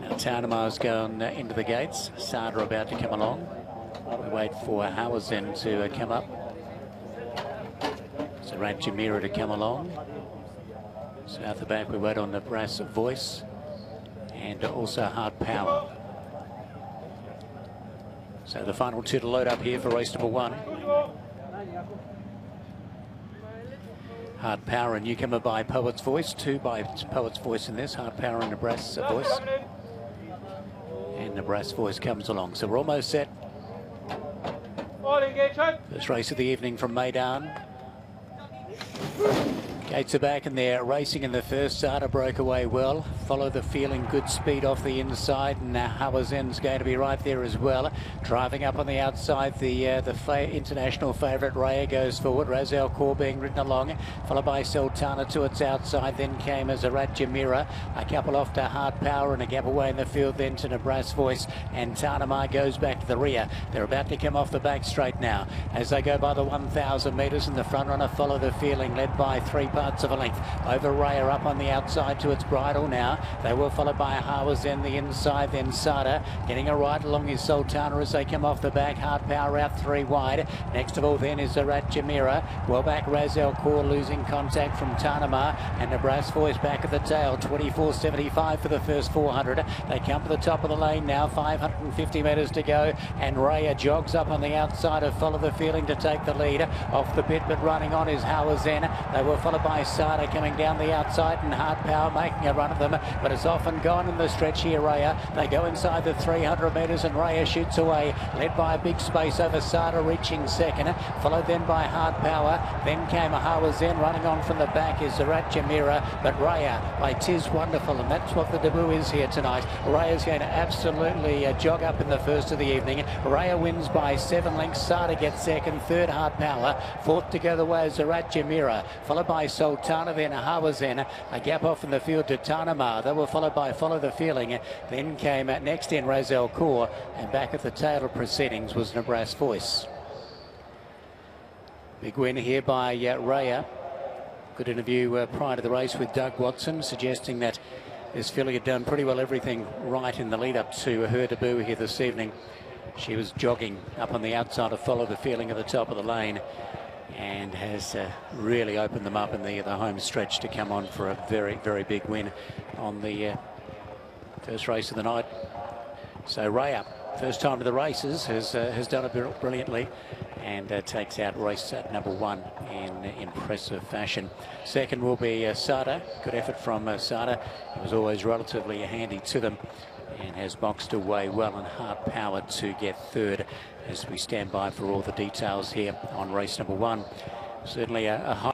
Now gone uh, into the gates. Sada about to come along. We wait for Hawazen to uh, come up. So Jamira to come along. South of the back we wait on the brass voice and also hard power. So the final two to load up here for race number one. Hard Power, a newcomer by Poet's Voice. Two by Poet's Voice in this. Hard Power and the Brass Voice. And the Brass Voice comes along. So we're almost set. First race of the evening from Meydan. Gates are back and they're racing in the first starter, broke away well. Follow the feeling, good speed off the inside, and now Hawazen's going to be right there as well. Driving up on the outside, the uh, the fa international favourite Rayya goes forward. Razel Core being ridden along, followed by Sultana to its outside. Then came Azarat Jamira, a couple off to Hard Power and a gap away in the field. Then to Nebraska Voice, and Tanamar goes back to the rear. They're about to come off the back straight now as they go by the 1,000 metres, and the front runner follow the feeling, led by three parts of a length. Over Rayya up on the outside to its bridle now. They were followed by Hawaz the inside, then Sada getting a ride along his Sultana as they come off the back. Hard power out three wide. Next of all then is Zarat Jamira. Well back Razel Core losing contact from Tanamar and Nebraska Voice back at the tail. 24.75 for the first 400. They come to the top of the lane now. 550 metres to go and Rayya jogs up on the outside of Follow the Feeling to take the lead. Off the bit but running on is Hawazen. They were followed by Sada coming down the outside and Hard Power making a run of them but it's often gone in the stretch here, Rayya. They go inside the 300 metres and Rayya shoots away, led by a big space over Sada, reaching second, followed then by Hard Power. Then came Hawazen running on from the back is Zarat Jamira, but Rayya by Tiz Wonderful, and that's what the debut is here tonight. Rayya's going to absolutely uh, jog up in the first of the evening. Rayya wins by seven lengths. Sada gets second, third Hard Power, fourth to go the way Zarat Jamira, followed by Sultana, then Hawazen, a gap off in the field to Tanama. They were followed by Follow the Feeling. Then came next in Razel Core, and back at the tail of proceedings was Nebraska Voice. Big win here by uh, Rayya. Good interview uh, prior to the race with Doug Watson, suggesting that this filly had done pretty well everything right in the lead up to her debut here this evening. She was jogging up on the outside to follow the feeling at the top of the lane and has uh, really opened them up in the, the home stretch to come on for a very, very big win on the uh, first race of the night. So Rayya, first time to the races, has uh, has done it brilliantly and uh, takes out race at number one in impressive fashion. Second will be uh, Sada. Good effort from uh, Sada. He was always relatively handy to them and has boxed away well and hard power to get third as we stand by for all the details here on race number one. Certainly a, a high